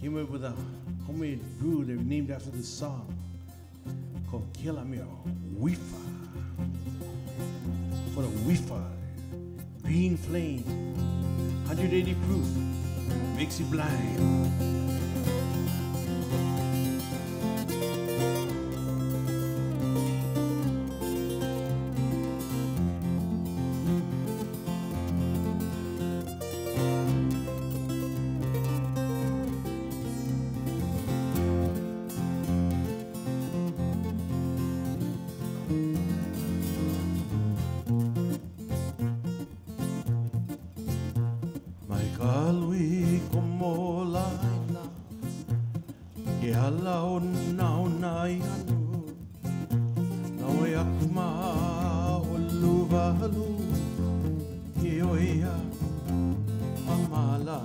came up with a homemade brew that they named after this song called Kilamio Wifa. For the Wifa, green flame, 180 proof, makes you blind. Ke hala o nao nai anu Nau e aku ma o luva halu Ke oia a mala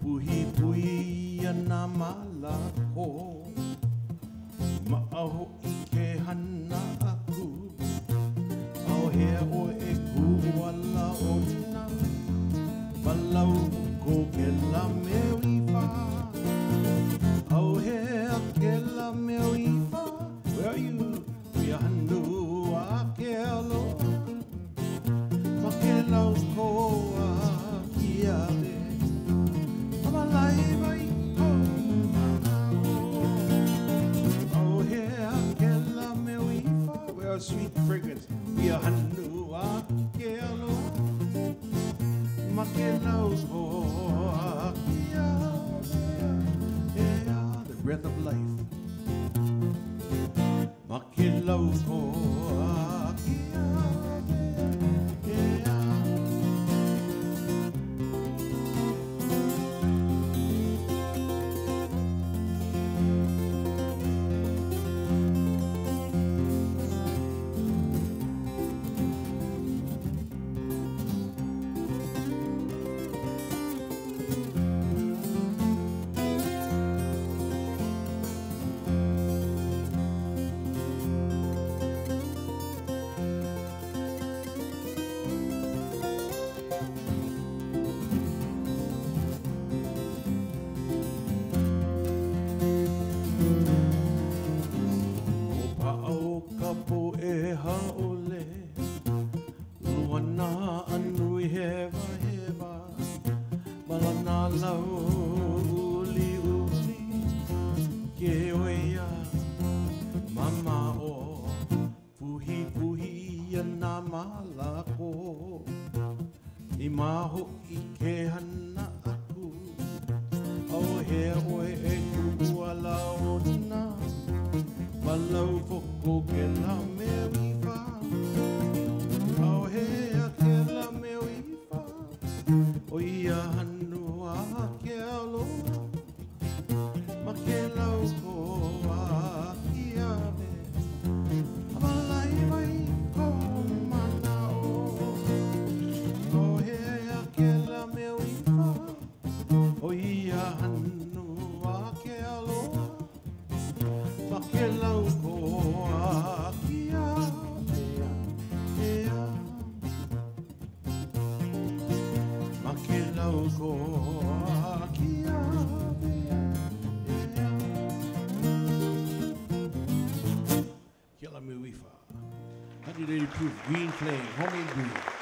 Puhi puhi ana mala ko Mewifa, where our sweet fragrance, we are Hanu Akelo, Makelos Hoakia, the breath of life. Lau uli uli Ke oia mama o Puhi puhi ana malako I maho i ke hana aku Au he oe e whiffa. 180 proof green flame, homemade brew.